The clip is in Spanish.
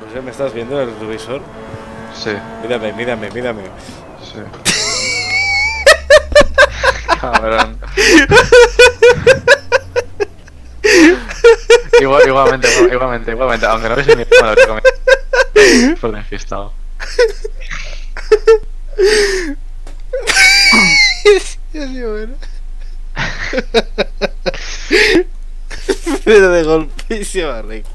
No sé, ¿me estás viendo el revisor? Sí, Mírame, mírame, mírame. sí. Cabrón. Igual, igualmente, igualmente, igualmente, aunque no veis ni me lo recomiendo. Por despistado. Pero de golpe se va rico.